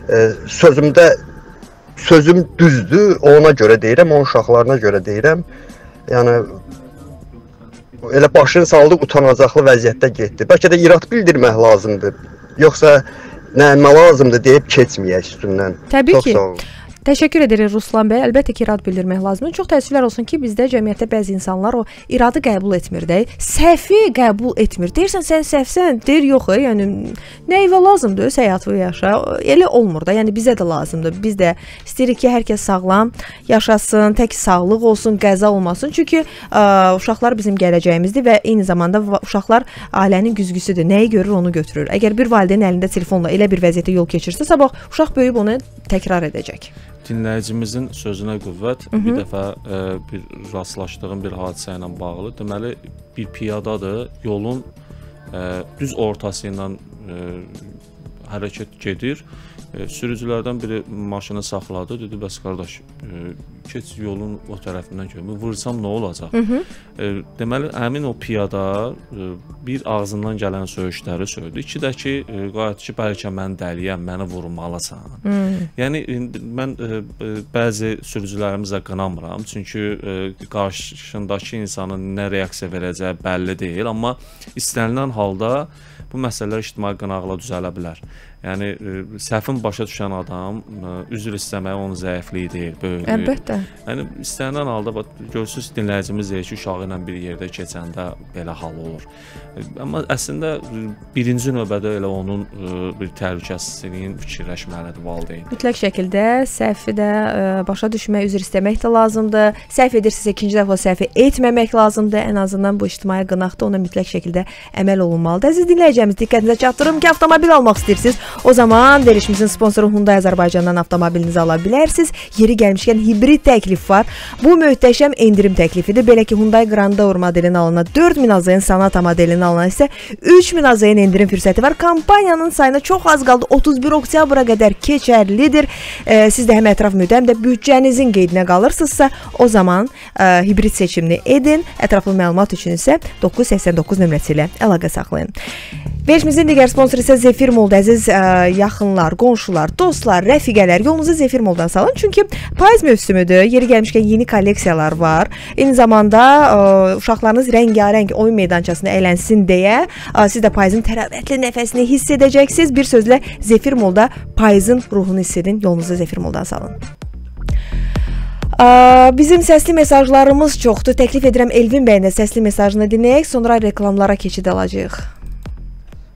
Speaker 7: e, sözümdə sözüm düzdür, ona görə deyirəm, onun uşaqlarına görə deyirəm. Yəni elə başını saldı, utanacaqlı vəziyyətdə getdi. Bəlkə də irad bildirmək lazımdır. Yoxsa nə, nə lazımdır deyib keçməyək üstündən.
Speaker 1: Təbii Çox ki. Sağ olun. Təşəkkür edirik Ruslan bəy. Əlbəttə ki, irad bildirmək lazımdır. Çox təəssüflər olsun ki, bizdə cəmiyyətdə bəzi insanlar o iradı qəbul etmir də. Səhvi qəbul etmir. Deyirsən sən səhvsən, deyir yox, yəni nə evə lazımdır, öz həyatını yaşa. Elə olmur da. Yəni bizə də lazımdır. Biz də istəyirik ki, hər kəs sağlam yaşasın, tək sağlıq olsun, qəza olmasın. Çünki ə, uşaqlar bizim gələcəyimizdir və eyni zamanda uşaqlar ailənin güzgüsüdür. Nəyi görür, onu götürür. Əgər bir valideyn əlində telefonla elə bir vəziyyətə yol keçirsə, sabah uşaq böyüyüb onu təkrar edəcək
Speaker 2: dinləyicimizin sözünə qüvvət. Hı -hı. Bir dəfə ə, e, bir rastlaşdığım bir hadisə ilə bağlı. Deməli, bir piyadadır, yolun ə, e, düz ortası ilə ə, hərəkət gedir. E, sürücülərdən biri maşını saxladı, dedi: "Bəs qardaş, e, keç yolun o tərəfindən ki, vursam nə olacaq?" Hı -hı. E, deməli, həmin o piyada e, bir ağzından gələn söyüşləri söydü. İki də ki, e, qayıt ki, bəlkə mən dəliyəm, məni vurmalısan. Hı. Yəni mən e, bəzi sürücülərimizə qınamıram, çünki e, qarşındakı insanın nə reaksiya verəcəyi bəlli deyil, amma istənilən halda bu məsələlər ictimai qınaqla düzələ bilər. Yəni ə, e, səhvin başa düşən adam ə, e, üzr istəməyi onun zəifliyi deyil, böyüklüyü.
Speaker 1: Əlbəttə.
Speaker 2: Yəni istənilən halda bax görsüz dinləyicimiz deyir ki, uşağı ilə bir yerdə keçəndə belə hal olur. Ə, e, amma əslində birinci növbədə elə onun ə, bir təhlükəsizliyini fikirləşməlidir valideyn.
Speaker 1: Mütləq şəkildə səhvi də ə, başa düşmək, üzr istəmək də lazımdır. Səhv edirsinizsə ikinci dəfə səhvi etməmək lazımdır. Ən azından bu ictimai qınaqda ona mütləq şəkildə əməl olunmalıdır. Əziz dinləyicimiz, diqqətinizə çatdırım ki, avtomobil almaq istəyirsiniz. O zaman verilişimizin sponsoru Hyundai Azərbaycandan avtomobilinizi ala bilərsiniz. Yeri gəlmişkən hibrid təklif var. Bu möhtəşəm endirim təklifidir. Belə ki, Hyundai Grandeur modelini alana 4000 AZN Sonata modelini alana isə 3000 AZN endirim fürsəti var. Kampaniyanın sayına çox az qaldı. 31 oktyabra qədər keçərlidir. E, siz də həm ətraf müddət, həm də büdcənizin qeydinə qalırsınızsa, o zaman e, hibrid seçimini edin. Ətraflı məlumat üçün isə 989 nömrəsi ilə əlaqə saxlayın. Verilişimizin digər sponsoru isə Zefir Mold əziz ə, yaxınlar, qonşular, dostlar, rəfiqələr yolunuzu Zefir Moldan salın. Çünki payız mövsümüdür. Yeri gəlmişkən yeni kolleksiyalar var. Eyni zamanda ə, uşaqlarınız rəngarəng oyun meydançasında əylənsin deyə ə, siz də payızın təravətli nəfəsini hiss edəcəksiniz. Bir sözlə Zefir Molda payızın ruhunu hiss edin. Yolunuzu Zefir Moldan salın. Bizim səsli mesajlarımız çoxdur. Təklif edirəm Elvin bəyin də səsli mesajını dinləyək, sonra reklamlara keçid alacağıq.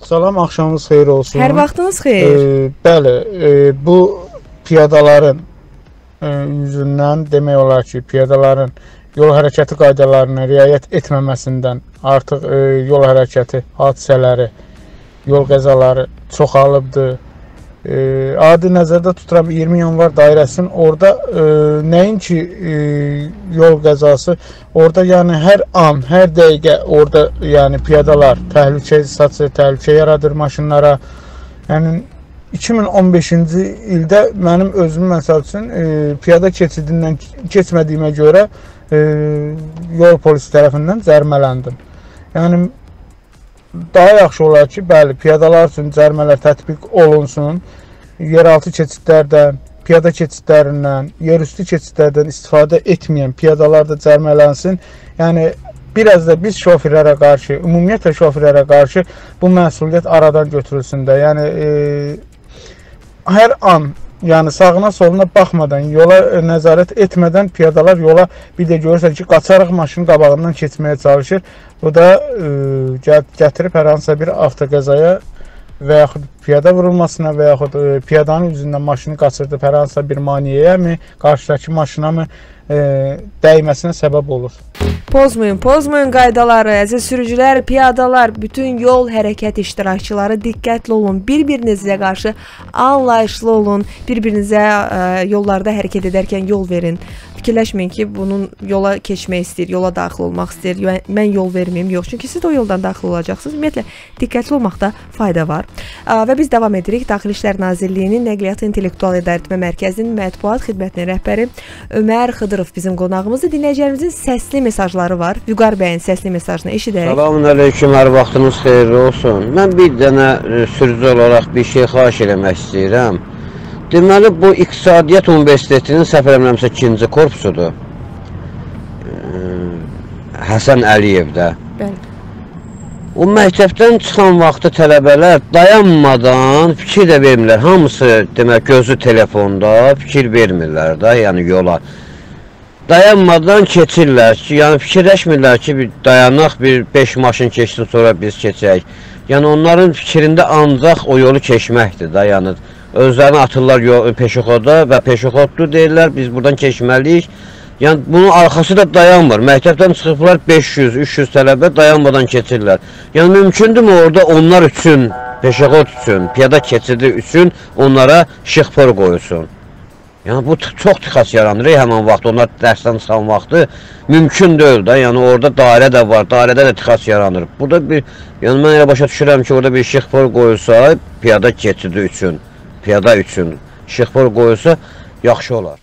Speaker 8: Salam, axşamınız xeyir olsun.
Speaker 1: Hər vaxtınız xeyir.
Speaker 8: E, bəli, e, bu piyadaların e, yüzündən demək olar ki, piyadaların yol hərəkəti qaydalarına riayət etməməsindən artıq e, yol hərəkəti hadisələri, yol qəzaları çoxalıbdır e, adi nəzərdə tuturam 20 yanvar dairəsinin orada e, nəinki e, yol qəzası, orada yəni hər an, hər dəqiqə orada yəni piyadalar təhlükə situasiya, təhlükə yaradır maşınlara. Yəni 2015-ci ildə mənim özüm məsəl üçün e, piyada keçidindən keçmədiyimə görə e, yol polisi tərəfindən cərimələndim. Yəni daha yaxşı olar ki, bəli, piyadalar üçün cərimələr tətbiq olunsun. Yeraltı keçidlərdən, piyada keçidlərindən, yerüstü keçidlərdən istifadə etməyən piyadalar da cərimələnsin. Yəni biraz da biz şoferlərə qarşı, ümumiyyətlə şoferlərə qarşı bu məsuliyyət aradan götürülsün də. Yəni e, hər an yəni sağına soluna baxmadan, yola nəzarət etmədən piyadalar yola bir də görürsən ki, qaçaraq maşının qabağından keçməyə çalışır. Bu da e, gətirib hər hansısa bir avtoqəzaya və yaxud piyada vurulmasına və yaxud e, piyadanın üzündən maşını qaçırdıb hər hansısa bir maneəyə qarşıdakı maşına mı e, dəyməsinə səbəb olur.
Speaker 1: Pozmayın, pozmayın qaydaları, əziz sürücülər, piyadalar, bütün yol hərəkət iştirakçıları diqqətli olun. Bir-birinizə qarşı anlayışlı olun. Bir-birinizə ə, yollarda hərəkət edərkən yol verin. Fikirləşməyin ki, bunun yola keçmək istəyir, yola daxil olmaq istəyir. Mən yol verməyim. Yox, çünki siz də o yoldan daxil olacaqsınız. Ümumiyyətlə diqqətli olmaqda fayda var. Və biz davam edirik. Daxili İşlər Nazirliyinin Nəqliyyat İntellektual İdarəetmə Mərkəzinin mətbuat xidmətinin rəhbəri Ömər Xıdırov bizim qonağımızdır. Dinləyicilərimizin səsli mesajları var. Vüqar bəyin səsli mesajını eşidək.
Speaker 9: Salamün əleykum, hər vaxtınız xeyirli olsun. Mən bir dənə e, sürücü olaraq bir şey xahiş eləmək istəyirəm. Deməli, bu İqtisadiyyat Universitetinin səhv eləmirəmsə ikinci korpusudur. Həsən Əliyevdə.
Speaker 1: Bəli.
Speaker 9: O məktəbdən çıxan vaxtı tələbələr dayanmadan fikir də vermirlər. Hamısı demək gözü telefonda, fikir vermirlər də, yəni yola. Dayanmadan keçirlər ki, yəni fikirləşmirlər ki, bir dayanaq, bir 5 maşın keçsin sonra biz keçək. Yəni onların fikrində ancaq o yolu keçməkdir də, yəni özlərini atırlar peşoxoda və peşoxoddur deyirlər, biz buradan keçməliyik. Yəni bunun arxası da dayanmır. Məktəbdən çıxıblar 500-300 tələbə dayanmadan keçirlər. Yəni mümkündürmü orada onlar üçün, peşəxod üçün, piyada keçidi üçün onlara işıqfor qoyulsun? Yəni bu çox tıxac yaranır həmin vaxt, onlar dərsdən çıxan vaxtı mümkün deyil də. Yəni orada dairə də var, dairədə də tıxac yaranır. Burada bir, yəni mən elə başa düşürəm ki, orada bir işıqfor qoyulsa piyada keçidi üçün, piyada üçün işıqfor qoyulsa yaxşı olar.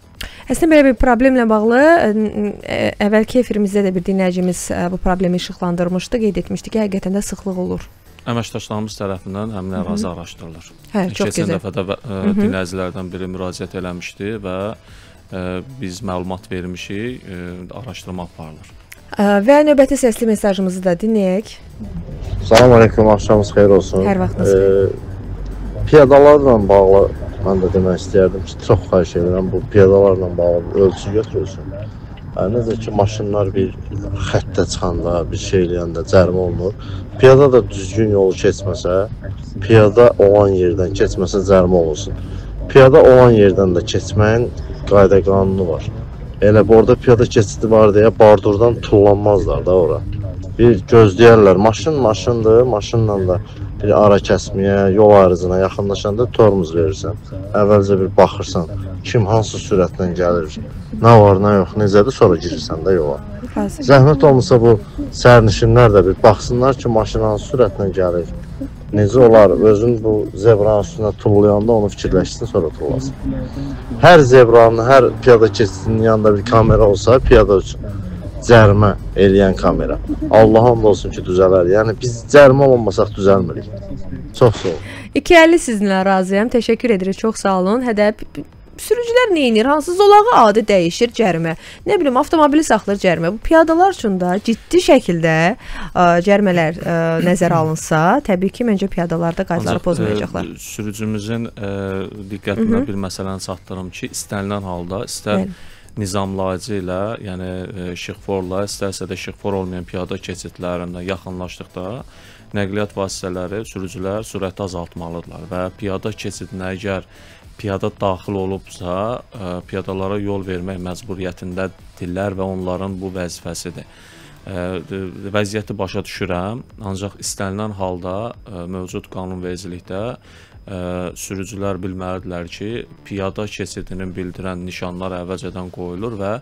Speaker 1: Əslində belə bir problemlə bağlı əvvəlki efirimizdə də bir dinləyicimiz bu problemi işıqlandırmışdı, qeyd etmişdi ki, həqiqətən də sıxlıq olur.
Speaker 2: Əməkdaşlarımız tərəfindən həmin ərazi araşdırılır.
Speaker 1: Hə, çox
Speaker 2: Keçən
Speaker 1: gözəl.
Speaker 2: dəfə də dinləyicilərdən biri müraciət eləmişdi və ə, biz məlumat vermişik, ə, araşdırma aparılır.
Speaker 1: Və növbəti səsli mesajımızı da dinləyək.
Speaker 10: Salam aleyküm, axşamınız xeyir olsun.
Speaker 1: Hər vaxtınız xeyir.
Speaker 10: Piyadalarla bağlı mən də demək istəyərdim ki, çox xahiş edirəm bu piyadalarla bağlı ölçü götürülsün. Yəni, necə ki, maşınlar bir xəttə çıxanda, bir şey eləyəndə cərimə olunur. Piyada da düzgün yolu keçməsə, piyada olan yerdən keçməsə cərimə olunsun. Piyada olan yerdən də keçməyin qayda qanunu var. Elə orada piyada keçidi var deyə bardurdan tullanmazlar da ora. Bir gözləyərlər. Maşın maşındır, maşınla da bir ara kəsməyə, yol ayrıcına yaxınlaşanda tormuz verirsən. Əvvəlcə bir baxırsan, kim hansı sürətlə gəlir, nə var, nə yox, necədir, sonra girirsən də yola. Zəhmət olmasa bu sərnişinlər də bir baxsınlar ki, maşın hansı sürətlə gəlir. Necə olar, özün bu zebranın üstünə tullayanda onu fikirləşsin, sonra tullasın. Hər zebranın, hər piyada keçidinin yanında bir kamera olsa, piyada üçün cərimə eləyən kamera. Allah hamd olsun ki, düzələr. Yəni biz cərimə olmasaq düzəlmirik. Çox sağ olun.
Speaker 1: 250 sizinlə razıyam. Təşəkkür edirik. Çox sağ olun. Hədə sürücülər nə edir? Hansı zolağı adı dəyişir cərimə. Nə bilim, avtomobili saxlayır cərimə. Bu piyadalar üçün də ciddi şəkildə ə, cərimələr ə, nəzərə alınsa, təbii ki, məncə piyadalar da qaydaları
Speaker 2: Ancaq,
Speaker 1: pozmayacaqlar.
Speaker 2: ə, Sürücümüzün ə, diqqətinə bir məsələni çatdırım ki, istənilən halda istər
Speaker 1: Bəli.
Speaker 2: Nizamlayıcı ilə, yəni ə, işıqforla, istərsə də işıqfor olmayan piyada keçidlərində yaxınlaşdıqda nəqliyyat vasitələri, sürücülər sürəti azaltmalıdırlar və piyada keçidinə əgər piyada daxil olubsa, ə, piyadalara yol vermək məcburiyyətindədirlər və onların bu vəzifəsidir. D- Vəziyyəti başa düşürəm, ancaq istənilən halda mövcud qanunvericilikdə ə, sürücülər bilməlidirlər ki, piyada keçidinin bildirən nişanlar əvvəlcədən qoyulur və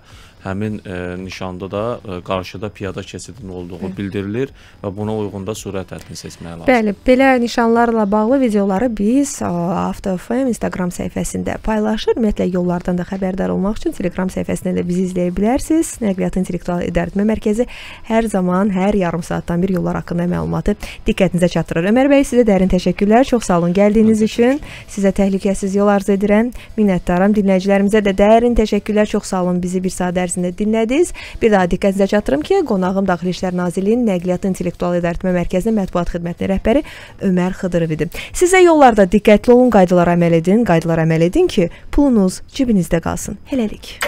Speaker 2: həmin ə, nişanda da ə, qarşıda piyada keçidinin olduğu bildirilir və buna uyğun da sürət həddini seçmək lazımdır.
Speaker 1: Bəli, belə nişanlarla bağlı videoları biz ə, Avto.fm Instagram səhifəsində paylaşır. Ümumiyyətlə yollardan da xəbərdar olmaq üçün Telegram səhifəsindən də bizi izləyə bilərsiniz. Nəqliyyat İntellektual İdarəetmə Mərkəzi hər zaman, hər yarım saatdan bir yollar haqqında məlumatı diqqətinizə çatdırır. Ömər bəy, sizə dərin təşəkkürlər. Çox sağ olun gəldiyiniz üçün. Sizə təhlükəsiz yol arzu edirəm. Minnətdaram. Dinləyicilərimizə də dərin təşəkkürlər. Çox sağ olun bizi bir saat ərzində dinlədiniz. Bir daha diqqətinizə çatdırım ki, qonağım Daxili İşlər Nazirliyinin Nəqliyyat İntellektual İdarəetmə Mərkəzinin mətbuat xidmətinin rəhbəri Ömər Xıdırov idi. Sizə yollarda diqqətli olun, qaydalara əməl edin, qaydalara əməl edin ki, pulunuz cibinizdə qalsın. Hələlik.